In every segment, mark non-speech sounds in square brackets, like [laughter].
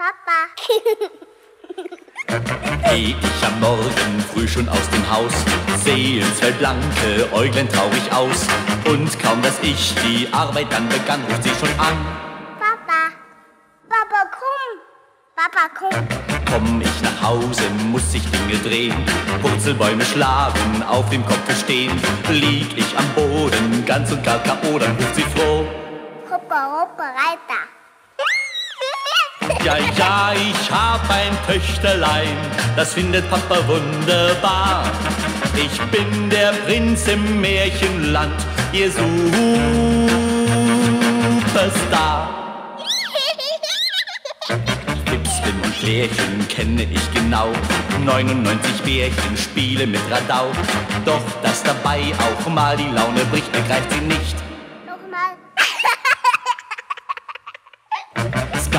Papa. [laughs] Geh ich am Morgen früh schon aus dem Haus, sehen zwei blanke Äuglein traurig aus. Und kaum dass ich die Arbeit dann begann, ruft sie schon an. Papa. Papa, komm. Papa, komm. Komm ich nach Hause, muss ich Dinge drehen. Purzelbäume schlagen, auf dem Kopf stehen. Lieg ich am Boden, ganz und gar K.O., dann ruft sie froh. Hoppa, hoppa, Reiter. Ja, ja, ich hab ein Töchterlein, das findet Papa wunderbar. Ich bin der Prinz im Märchenland, ihr Superstar. Wipslim und Klärchen kenne ich genau, 99 Bärchen spiele mit Radau. Doch dass dabei auch mal die Laune bricht, begreift sie nicht. Nochmal.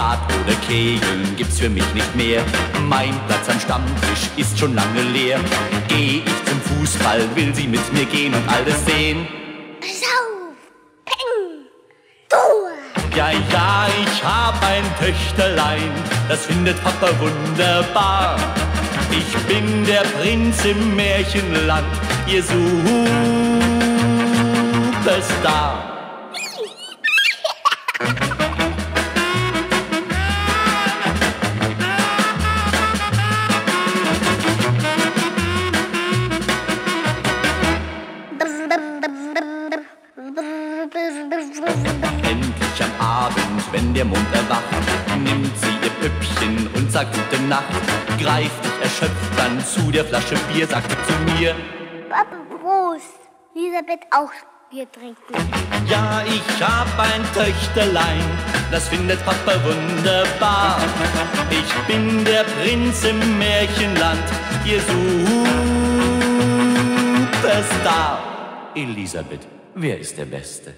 Skat oder Kegeln gibt's für mich nicht mehr. Mein Platz am Stammtisch ist schon lange leer. Geh ich zum Fußball, will sie mit mir gehen und alles sehen. Auf. Peng. Tor. Ja, ja, ich hab ein Töchterlein, das findet Papa wunderbar. Ich bin der Prinz im Märchenland, ihr Superstar. Endlich am Abend, wenn der Mond erwacht, nimmt sie ihr Püppchen und sagt gute Nacht. Greift ich erschöpft dann zu der Flasche Bier, sagt sie zu mir. Papa, Prost. Elisabeth auch Bier trinken. Ja, ich hab ein Töchterlein, das findet Papa wunderbar. Ich bin der Prinz im Märchenland, ihr Superstar. Elisabeth, wer ist der Beste?